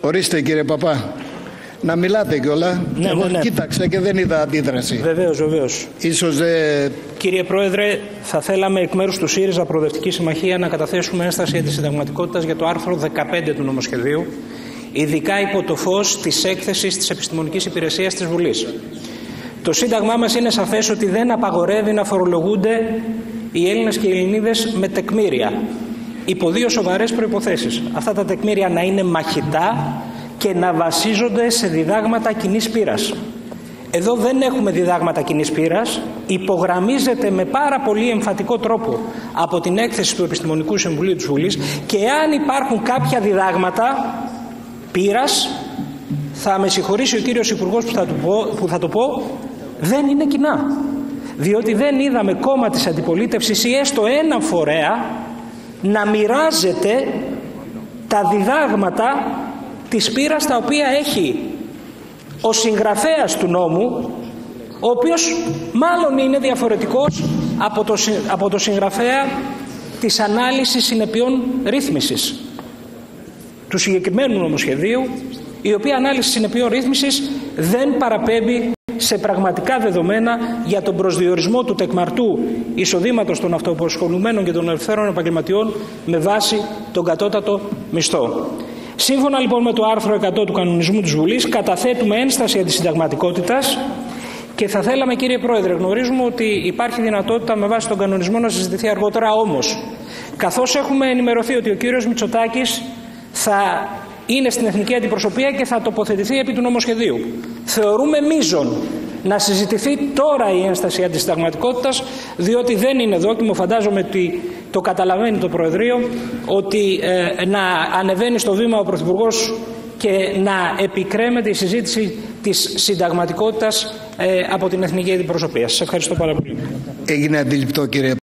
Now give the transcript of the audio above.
Ορίστε κύριε Παπά. Να μιλάτε κιόλα. Ναι, Εγώ ναι, ναι. κοίταξα και δεν είδα αντίδραση. Βεβαίως, βεβαίως. Ίσως δεν... Κύριε Πρόεδρε, θα θέλαμε εκ μέρους του ΣΥΡΙΖΑ Προοδευτικής Συμμαχία να καταθέσουμε ένσταση αντισυνταγματικότητα για το άρθρο 15 του νομοσχεδίου, ειδικά υπό το φως της έκθεσης της Επιστημονικής Υπηρεσίας της Βουλής. Το Σύνταγμά μας είναι σαφές ότι δεν απαγορεύει να φορολογούνται οι Έλληνες και οι Ελληνίδες με τεκμήρια. Υπό δύο σοβαρές προποθέσει. Αυτά τα τεκμήρια να είναι μαχητά και να βασίζονται σε διδάγματα κοινής πείρας. Εδώ δεν έχουμε διδάγματα κοινής πείρας. Υπογραμμίζεται με πάρα πολύ εμφατικό τρόπο από την έκθεση του Επιστημονικού Συμβουλίου της Βουλής και αν υπάρχουν κάποια διδάγματα πείρας, θα με συγχωρήσει ο κύριος Υπουργός που θα, του πω, που θα το πω, δεν είναι κοινά. Διότι δεν είδαμε κόμμα της αντιπολίτευσης ή έστω ένα φορέα να μοιράζεται τα διδάγματα της πείρας τα οποία έχει ο συγγραφέας του νόμου ο οποίος μάλλον είναι διαφορετικός από το, συ- από το συγγραφέα της ανάλυσης συνεπειών ρύθμισης του συγκεκριμένου νομοσχεδίου η οποία ανάλυση συνεπειών ρύθμισης δεν παραπέμπει σε πραγματικά δεδομένα για τον προσδιορισμό του τεκμαρτού εισοδήματος των αυτοαποσχολουμένων και των ελευθέρων επαγγελματιών με βάση τον κατώτατο μισθό. Σύμφωνα λοιπόν με το άρθρο 100 του κανονισμού της Βουλής καταθέτουμε ένσταση αντισυνταγματικότητας και θα θέλαμε κύριε Πρόεδρε, γνωρίζουμε ότι υπάρχει δυνατότητα με βάση τον κανονισμό να συζητηθεί αργότερα όμως. Καθώς έχουμε ενημερωθεί ότι ο κύριος Μητσοτάκης θα είναι στην Εθνική Αντιπροσωπεία και θα τοποθετηθεί επί του νομοσχεδίου. Θεωρούμε μείζον να συζητηθεί τώρα η ένσταση αντισυνταγματικότητας διότι δεν είναι δόκιμο, φαντάζομαι ότι το καταλαβαίνει το Προεδρείο, ότι ε, να ανεβαίνει στο βήμα ο Πρωθυπουργός και να επικρέμεται η συζήτηση της συνταγματικότητας ε, από την Εθνική Αντιπροσωπεία. Σας ευχαριστώ πάρα πολύ. Έγινε αντιληπτό κύριε